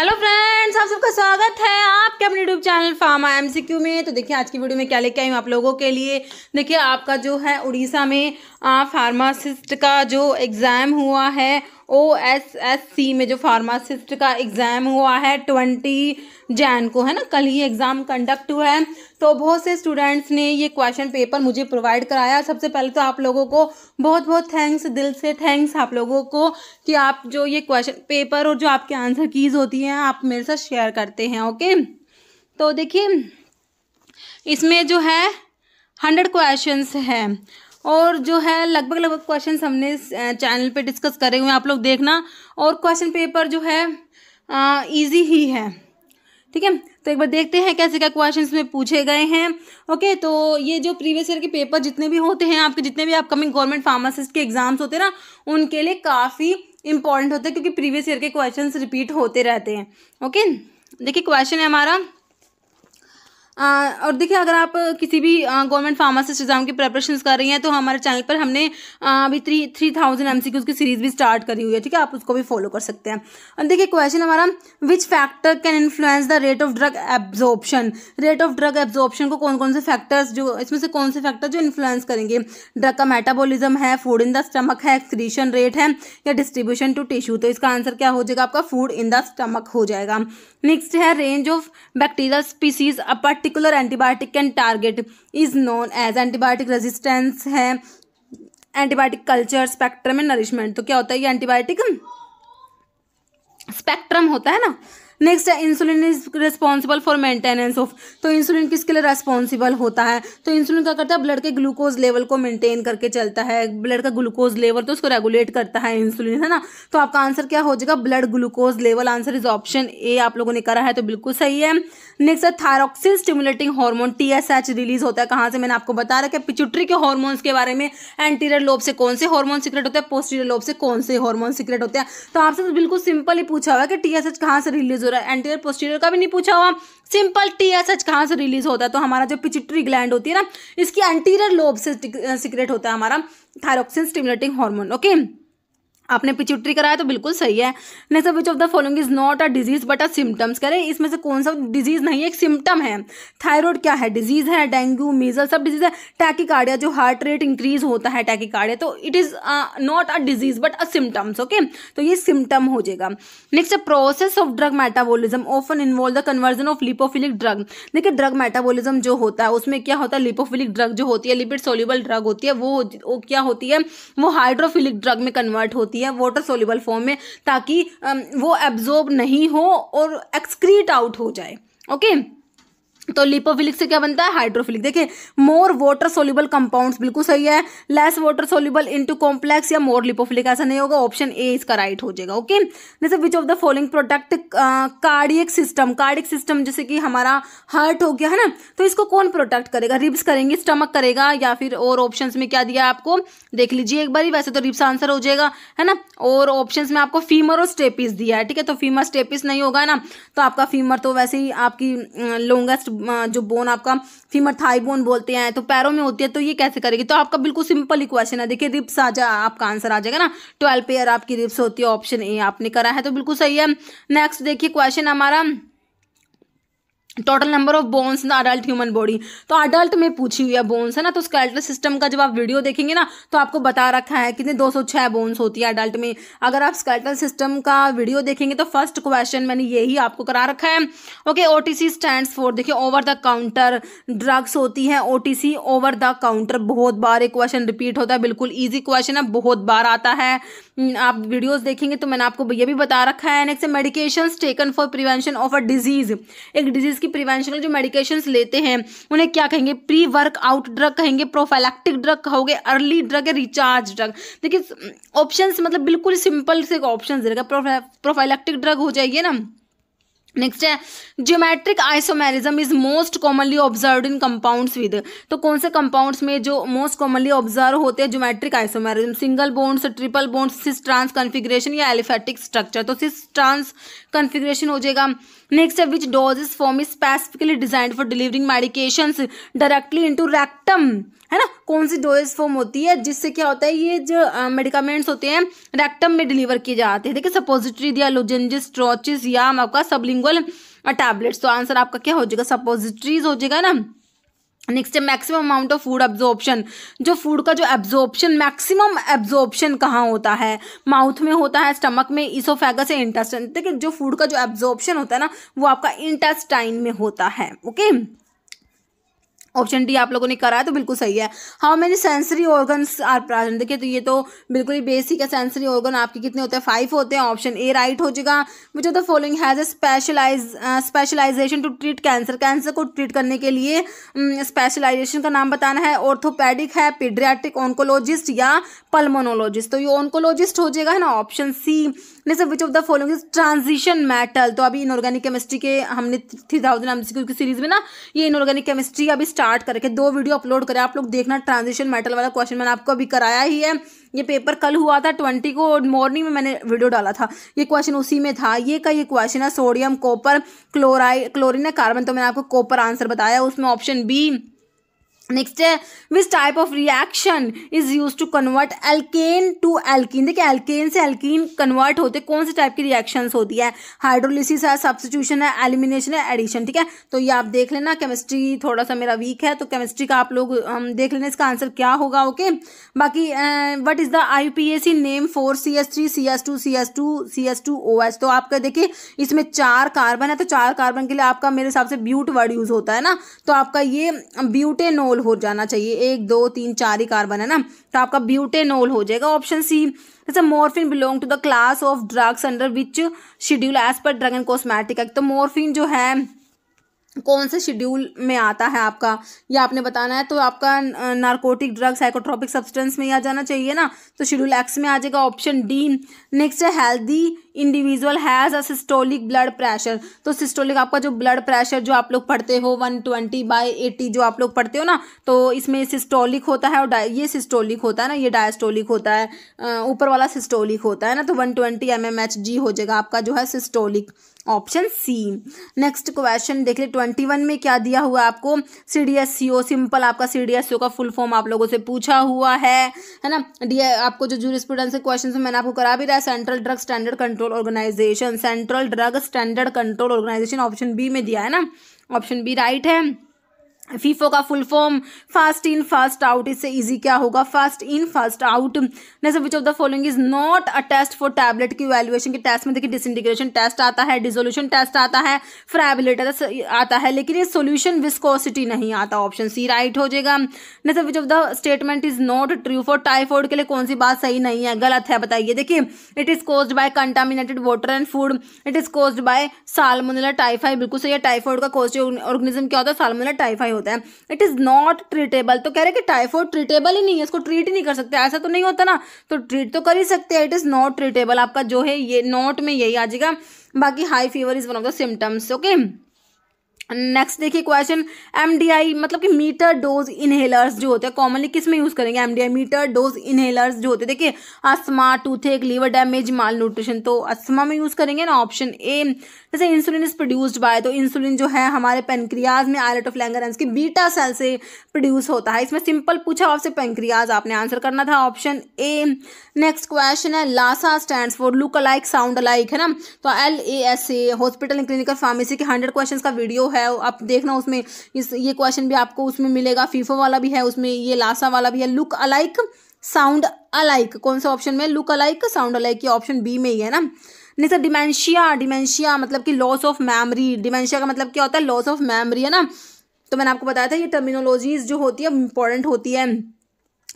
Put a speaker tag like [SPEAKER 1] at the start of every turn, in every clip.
[SPEAKER 1] Hello friends आप सबका स्वागत है आपके अपने YouTube channel pharma M C Q में। तो देखिए, आज की वीडियो में क्या लेके आई हूँ आप लोगों के लिए। देखिए, आपका जो है उड़ीसा में फार्मासिस्ट का जो एग्ज़ाम हुआ है ओ एस एस सी में जो फार्मासिस्ट का एग्ज़ाम हुआ है, ट्वेंटी जैन को, है ना? कल ही एग्ज़ाम कंडक्ट हुआ है। तो बहुत से स्टूडेंट्स ने ये क्वेश्चन पेपर मुझे प्रोवाइड कराया। सबसे पहले तो आप लोगों को बहुत बहुत थैंक्स दिल से थैंक्स आप लोगों को कि आप जो ये क्वेश्चन पेपर और जो आपके आंसर कीज़ होती हैं, आप मेरे साथ शेयर करते हैं ओके तो देखिए, इसमें जो है हंड्रेड क्वेश्चंस हैं। और जो है लगभग लगभग क्वेश्चन हमने चैनल पे डिस्कस करे हुए हैं। आप लोग देखना। और क्वेश्चन पेपर जो है इजी ही है। ठीक है? तो एक बार देखते हैं कैसे क्या क्वेश्चन में पूछे गए हैं। ओके तो ये जो प्रीवियस ईयर के पेपर जितने भी होते हैं, आपके जितने भी अपकमिंग गवर्नमेंट फार्मासिस्ट के एग्ज़ाम्स होते हैं ना, उनके लिए काफ़ी इंपॉर्टेंट होते हैं, क्योंकि प्रीवियस ईयर के क्वेश्चन रिपीट होते रहते हैं। ओके देखिए क्वेश्चन है हमारा और देखिए, अगर आप किसी भी गवर्नमेंट फार्मासिस्ट एग्ज़ाम की प्रेपरेशन कर रही हैं तो हमारे चैनल पर हमने अभी थ्री थ्री थाउज़ेंड एम की सीरीज़ भी स्टार्ट करी हुई है, ठीक है? आप उसको भी फॉलो कर सकते हैं। और देखिए क्वेश्चन हमारा which factor can influence the rate of drug absorption rate of drug absorption को कौन कौन से फैक्टर्स जो, इसमें से कौन से फैक्टर जो इन्फ्लुएंस करेंगे? ड्रग का मेटाबोलिज्म है फ़ूड इन द स्टमक है एक्सक्रीशन रेट है, या डिस्ट्रीब्यूशन टू टिश्यू तो इसका आंसर क्या हो जाएगा? आपका फ़ूड इन द स्टमक हो जाएगा। नेक्स्ट है range of bacterial species a particular antibiotic can target is known as antibiotic resistance है। Antibiotic culture spectrum and nourishment तो क्या होता है, ये एंटीबायोटिक स्पेक्ट्रम होता है ना नेक्स्ट है insulin is responsible for maintenance of तो इंसुलिन किसके लिए रेस्पॉन्सिबल होता है? तो इंसुलिन क्या करता है? ब्लड के ग्लूकोज लेवल को मेंटेन करके चलता है। ब्लड का ग्लूकोज लेवल तो उसको रेगुलेट करता है इंसुलिन है ना? तो आपका आंसर क्या हो जाएगा? Blood glucose level answer is option A आप लोगों ने करा है तो बिल्कुल सही है। नेक्स्ट है thyroxine stimulating hormone TSH release होता है। कहाँ से मैंने आपको बता रखा है? पिचुट्री के हार्मोन्स के बारे में। एंटीरियर लोब से कौन से हार्मोन सीक्रेट होते हैं? पोस्टीरियर लोब से कौन से हार्मोन सीक्रेट होते हैं? तो आपसे तो बिल्कुल सिंपल ही पूछा हुआ है कि टीएसएच कहाँ से रिलीज़ हो रहा एंटीरियर पोस्टीरियर का भी नहीं पूछा हुआ। सिंपल टी एस एच कहाँ से रिलीज़ होता है? तो हमारा जो पिचिट्री ग्लैंड होती है ना, इसकी एंटीरियर लोब से सिक्रेट होता है हमारा थायरोक्सिन स्टिमुलेटिंग हार्मोन ओके आपने पिचुट्री कराया तो बिल्कुल सही है। Next which of the following is not a disease but a symptoms कह रहे इसमें से कौन सा डिज़ीज़ नहीं है एक सिम्टम है। थायराइड क्या है? डिज़ीज़ है डेंगू मीजल सब डिज़ीज़ है। टैकिकार्डिया जो हार्ट रेट इंक्रीज होता है टैकिकार्डिया तो it is not a disease but a symptoms okay तो ये सिम्टम हो जाएगा। Next process of drug metabolism often involve the conversion of lipophilic drug देखिए ड्रग मेटाबोलिज्म जो होता है उसमें क्या होता है? लिपोफिलिक ड्रग जो होती है लिपिड सोल्यूबल ड्रग होती है वो, वो क्या होती है? वो हाइड्रोफिलिक ड्रग में कन्वर्ट होती है। होती है वाटर सोल्यूबल फॉर्म में ताकि वो एब्जॉर्ब नहीं हो और एक्सक्रीट आउट हो जाए। ओके तो लिपोफिलिक से क्या बनता है? हाइड्रोफिलिक देखिए मोर वाटर सोल्यूबल कंपाउंड्स बिल्कुल सही है। Less water soluble into complex या मोर लिपोफिलिक ऐसा नहीं होगा। ऑप्शन ए इसका राइट हो जाएगा ओके जैसे which of the following protect cardiac system cardiac system जैसे कि हमारा हार्ट हो गया, है ना? तो इसको कौन प्रोटेक्ट करेगा? रिब्स करेंगे स्टमक करेगा या फिर और ऑप्शन में क्या दिया आपको? देख लीजिए एक बार, वैसे तो रिब्स आंसर हो जाएगा, है ना? और ऑप्शन में आपको फीमर और स्टेपिस दिया है, ठीक है? तो फीमर स्टेपिस नहीं होगा ना? तो आपका फीमर तो वैसे ही आपकी लॉन्गेस्ट जो बोन आपका फीमर थाई बोन बोलते हैं तो पैरों में होती है तो ये कैसे करेगी? तो आपका बिल्कुल सिंपल ही क्वेश्चन है। देखिए रिप्स आ जा, आपका आंसर आ जाएगा ना। ट्वेल्व पेयर आपकी रिप्स होती है ऑप्शन ए आपने करा है तो बिल्कुल सही है। नेक्स्ट देखिए क्वेश्चन हमारा total number of bones in adult human body तो अडल्ट में पूछी हुई है बोन्स है ना? तो स्केल्टल सिस्टम का जब आप वीडियो देखेंगे ना तो आपको बता रखा है कितने 206 बोन्स होती है अडल्ट में। अगर आप स्केल्टल सिस्टम का वीडियो देखेंगे तो फ़र्स्ट क्वेश्चन मैंने यही आपको करा रखा है। Okay O T C stand for देखिए ओवर द काउंटर ड्रग्स होती है। O T C over the counter बहुत बार एक क्वेश्चन रिपीट होता है। बिल्कुल ईजी क्वेश्चन है बहुत बार आता है। हम्म, आप वीडियोज़ देखेंगे तो मैंने आपको ये भी बता रखा है। Next medication taken for prevention of a disease एक डिज़ीज़ की प्रिवेंशन जो मेडिकेशंस लेते हैं, उन्हें क्या कहेंगे? प्री वर्कआउट ड्रग कहेंगे प्रोफाइलैक्टिक ड्रग कहोगे अर्ली ड्रग है रिचार्ज ड्रग देखिए ऑप्शन मतलब बिल्कुल सिंपल से ऑप्शन देगा प्रोफाइलैक्टिक ड्रग हो जाएगी ना? नेक्स्ट है geometric isomerism is most commonly observe in compounds with तो कौन से कंपाउंड्स में जो मोस्ट कॉमनली ऑब्ज़र्व होते हैं geometric isomerism single bonds triple bonds cis trans configuration या एलिफेटिक स्ट्रक्चर तो सिस ट्रांस कन्फिग्रेशन हो जाएगा। नेक्स्ट है which dose is form is specifically designed for delivering medications directly into rect rectum है ना? कौन सी डोज फॉर्म होती है, जिससे क्या होता है, ये जो मेडिकामेंट्स होते हैं रेक्टम में डिलीवर किए जाते हैं। देखिए सपोजिटरी या लोजेंजिस स्ट्रोचिस या आपका सबलिंगुअल टैबलेट्स तो आंसर आपका क्या हो जाएगा? सपोजिटरीज हो जाएगा ना? नेक्स्ट है maximum amount of food absorption जो फ़ूड का जो एब्जॉर्प्शन मैक्सिमम एब्जॉर्प्शन कहाँ होता है? माउथ में होता है स्टमक में इसोफेगस या इंटेस्टाइन देखिए, जो फ़ूड का जो एब्जॉर्प्शन होता है ना, वो आपका इंटेस्टाइन में होता है ओके ऑप्शन डी आप लोगों ने करा है तो बिल्कुल सही है। How many sensory organs are present देखिए तो ये तो बिल्कुल ही बेसिक है। सेंसरी ऑर्गन आपके कितने होते हैं? फाइव होते हैं। ऑप्शन ए राइट हो जाएगा। Which of the following has a specialise specialisation to treat cancer cancer को ट्रीट करने के लिए स्पेशलाइजेशन um, का नाम बताना है। ऑर्थोपेडिक है पीड्रियाटिक ऑन्कोलॉजिस्ट या पल्मोनोलॉजिस्ट तो ये ऑन्कोलॉजिस्ट हो जाएगा है ना? ऑप्शन सी जैसे which of the following transition metal तो अभी इनऑर्गेनिक केमिस्ट्री के हमने थ्री थाउज़ेंड की सीरीज़ में ना ये इनऑर्गेनिक केमिस्ट्री अभी स्टार्ट करके दो वीडियो अपलोड करें। आप लोग देखना ट्रांजिशन मेटल वाला क्वेश्चन मैंने आपको अभी कराया ही है। ये पेपर कल हुआ था ट्वेंटी को मॉर्निंग में मैंने वीडियो डाला था। ये क्वेश्चन उसी में था। ये का ये क्वेश्चन है सोडियम कॉपर क्लोराइड क्लोरिन है कार्बन तो मैंने आपको कॉपर आंसर बताया। उसमें ऑप्शन बी नेक्स्ट है which type of reaction is used to convert alkane to alkene देखिए एल्केन से एल्कीन कन्वर्ट होते कौन से टाइप की रिएक्शंस होती है? हाइड्रोलिसिस है सब्सटीट्यूशन है एलिमिनेशन है एडिशन ठीक है? तो ये आप देख लेना केमिस्ट्री थोड़ा सा मेरा वीक है तो केमिस्ट्री का आप लोग, हम देख लेना इसका आंसर क्या होगा ओके बाकी what is the I P S C name four C S three C S two C S two C S two O S तो आपका देखिए, इसमें चार कार्बन है तो चार कार्बन के लिए आपका मेरे हिसाब से ब्यूट वर्ड यूज़ होता है ना? तो आपका ये ब्यूटेनोल हो जाना चाहिए। एक, दो, तीन, चार ही कार्बन है ना तो आपका ब्यूटेनोल हो जाएगा। ऑप्शन सी, जैसे morphine belong to the class of drugs under which schedule as per drug and cosmetic act. तो मोरफिन जो है कौन से शेड्यूल में आता है आपका? ये आपने बताना है तो आपका नारकोटिक ड्रग साइकोट्रॉपिक सब्सटेंस में आ जाना चाहिए ना? तो शेड्यूल एक्स में आ जाएगा ऑप्शन डी नेक्स्ट है healthy individual has a systolic blood pressure तो सिस्टोलिक आपका जो ब्लड प्रेशर जो आप लोग पढ़ते हो वन ट्वेंटी बाई एटी जो आप लोग पढ़ते हो ना तो इसमें सिस्टोलिक होता है और ये सिस्टोलिक होता है ना, ये डायस्टोलिक होता है ऊपर वाला सिस्टोलिक होता है ना तो one twenty M M H G हो जाएगा आपका जो है systolic option C. Next question देख ले ट्वेंटी वन में क्या दिया हुआ आपको? C D S C O simple आपका सी डी एस सी ओ का फुल फॉर्म आप लोगों से पूछा हुआ है है ना? डी आपको जो जूर स्टूडेंट से क्वेश्चन मैंने आपको करा भी रहा है central drug standard control organisation central drug standard control organisation option B में दिया है ना? ऑप्शन बी राइट है। फीफो का full form fast in fast out इससे इजी क्या होगा? फास्ट इन फास्ट आउट जैसे which of the following is not a test for tablet की वैल्यूएशन के टेस्ट में? देखिए डिसइंटीग्रेशन टेस्ट आता है डिजोल्यूशन टेस्ट आता है फ्रैबिलिटी आता है, लेकिन ये सोल्यूशन विस्कोसिटी नहीं आता ऑप्शन सी राइट हो जाएगा. जैसे which of the statement is not true for typhoid के लिए कौन सी बात सही नहीं है? गलत है, बताइए. देखिए it is caused by contaminated water and food it is caused by Salmonella typhi बिल्कुल सही है टाइफॉइड का कोज ऑर्गेनिज्म क्या होता है? सालमोनेला टाइफाई होता है। इट इज़ नॉट ट्रीटेबल तो कह रहे कि टाइफॉइड ट्रीटेबल ही नहीं है, इसको ट्रीट ही नहीं कर सकते। ऐसा तो नहीं होता ना। तो ट्रीट तो कर ही सकते हैं। इट इज़ नॉट ट्रीटेबल आपका जो है ये नॉट में यही आ जाएगा। बाकी high fever is one of the symptoms okay next देखिए क्वेश्चन एमडीआई मतलब कि मीटर डोज इनहेलर्स जो होते हैं कॉमनली किसमें यूज़ करेंगे? एमडीआई मीटर डोज इनहेलर्स जो होते हैं, देखिए asthma toothache liver damage malnutrition तो अस्थमा में यूज़ करेंगे ना ऑप्शन ए जैसे इंसुलिन इज़ प्रोड्यूस्ड बाय तो इंसुलिन जो है हमारे पेनक्रियाज में आयलेट ऑफ़ लैंगरेंस की बीटा सेल से प्रोड्यूस होता है। इसमें सिंपल पूछा आपसे पेनक्रियाज आपने आंसर करना था ऑप्शन ए नेक्स्ट क्वेश्चन है LASA stand for look alike sound alike है ना? तो L A S A hospital and clinical pharmacy के हंड्रेड क्वेश्चन का वीडियो है। आप देखना उसमें, इस, ये क्वेश्चन भी आपको उसमें मिलेगा। फीफो वाला भी है, उसमें ये लासा वाला भी है। लुक अलाइक साउंड अलाइक कौन सा ऑप्शन में? लुक अलाइक साउंड अलाइक ये ऑप्शन बी में ही है ना? नहीं सर डिमेंशिया डिमेंशिया मतलब कि लॉस ऑफ़ मेमोरी डिमेंशिया का मतलब क्या होता है? लॉस ऑफ़ मेमोरी है ना? तो मैंने आपको बताया था, ये टर्मिनोलॉजीज जो होती है इंपॉर्टेंट होती है।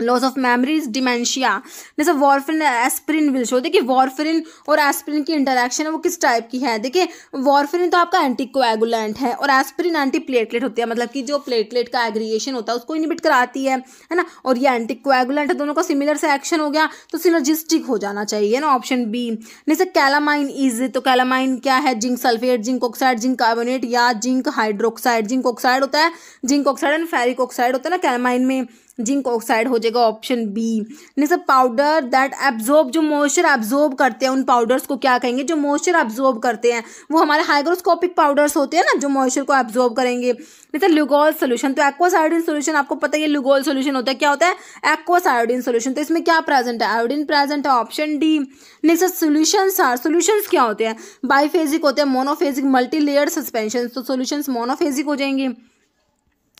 [SPEAKER 1] लॉस ऑफ़ मेमरीज डिमेंशिया जैसे वॉरफिन एस्प्रिन विल शो देखिए वॉरफिन और एस्प्रिन की इंटरेक्शन है, वो किस टाइप की है? देखिए वॉरफिन तो आपका एंटी कोएगुलेंट है और एस्प्रिन एंटी प्लेटलेट होती है। मतलब कि जो प्लेटलेट का एग्रीगेशन होता है, उसको इनिबिट कराती है है ना? और ये एंटी कोएगुलेंट है, दोनों का सिमिलर से एक्शन हो गया तो सिनर्जिस्टिक हो जाना चाहिए ना? ऑप्शन बी जैसे कैलामाइन इज़ तो कैलामाइन क्या है? Zinc sulphate zinc oxide zinc carbonate या जिंक हाइड्रोक्साइड जिंक ऑक्साइड होता है, zinc oxide and ferric oxide होता है ना कैलामाइन में। जिंक ऑक्साइड हो जाएगा option B next powder that absorb जो मॉइस्चर एब्जॉर्ब करते हैं, उन पाउडर्स को क्या कहेंगे? जो मॉइस्चर एब्जॉर्ब करते हैं, वो हमारे हाइग्रोस्कोपिक पाउडर्स होते हैं ना, जो मॉइस्चर को एब्जॉर्ब करेंगे। जैसे लुगोल सोल्यूशन तो एक्वस आयोडीन सोल्यूशन आपको पता है लुगोल सोल्यूशन होता है, क्या होता है? एक्वस आयोडीन सोल्यूशन तो इसमें क्या प्रेजेंट है? आयोडीन प्रेजेंट है option D next solution are solution क्या होते हैं? बाईफेजिक होते हैं मोनोफेजिक मल्टी लेयर सस्पेंशन तो सोल्यूशन मोनोफेजिक हो जाएँगे।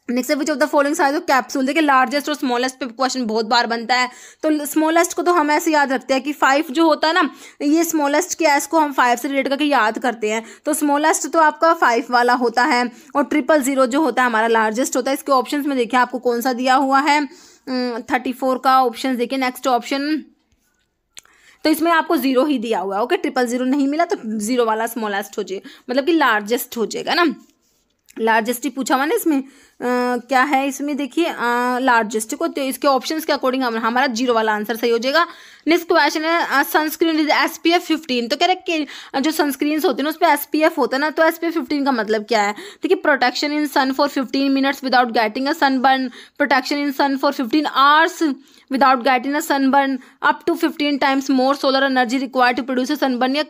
[SPEAKER 1] Next which of the following size of capsule देखिए लार्जेस्ट और स्मॉलेस्ट पे क्वेश्चन बहुत बार बनता है। तो स्मॉलेस्ट को तो हम ऐसे याद रखते हैं कि फाइव जो होता है ना, ये स्मॉलेस्ट के एस को हम फाइव से रिलेट करके याद करते हैं। तो स्मॉलेस्ट तो आपका फाइव वाला होता है और ट्रिपल ज़ीरो जो होता है हमारा लार्जेस्ट होता है। इसके ऑप्शन में देखिए, आपको कौन सा दिया हुआ है? थर्टी फोर का ऑप्शन देखिए नेक्स्ट ऑप्शन तो इसमें आपको ज़ीरो ही दिया हुआ है ओके ट्रिपल ज़ीरो नहीं मिला तो ज़ीरो वाला स्मॉलेस्ट हो जाए मतलब कि लार्जेस्ट हो जाएगा ना। लार्जेस्ट ही पूछा हुआ ना इसमें? क्या है इसमें? देखिए लार्जेस्ट को तो इसके ऑप्शंस के अकॉर्डिंग हमारा ज़ीरो वाला आंसर सही हो जाएगा। नेक्स्ट क्वेश्चन है sunscreen is S P F fifteen तो कह रहे जो सनस्क्रीन होते हैं ना उस पर एस पी एफ़ होता है ना तो एस पी एफ़ फिफ्टीन का मतलब क्या है? देखिए protection in sun for fifteen minutes without getting a sunburn protection in sun for fifteen hours without getting a sunburn up to fifteen times more solar energy required to produce a sunburn या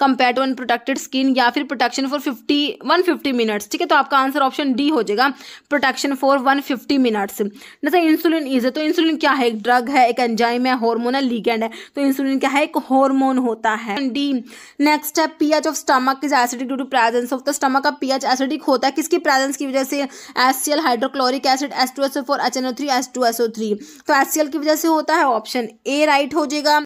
[SPEAKER 1] compare to unprotected skin या फिर protection for fifty one fifty minutes ठीक है तो आपका answer option D हो जाएगा। Protection for one fifty minutes जैसे इंसुलिन इज़ है तो इंसुलिन क्या है? एक ड्रग है, एक एंजाइम है हॉर्मोन है लीगेंड है। तो इंसुलिन क्या है? एक हॉर्मोन होता है। डी नेक्स्ट है pH of stomach is acidic due to presence of the stomach का पीएच एसिडिक होता है, किसकी प्रेजेंस की वजह से? S C L hydrochloric acid S two S O four H N O three S two S O three तो S C L की वजह से होता है ऑप्शन ए राइट हो जाएगा।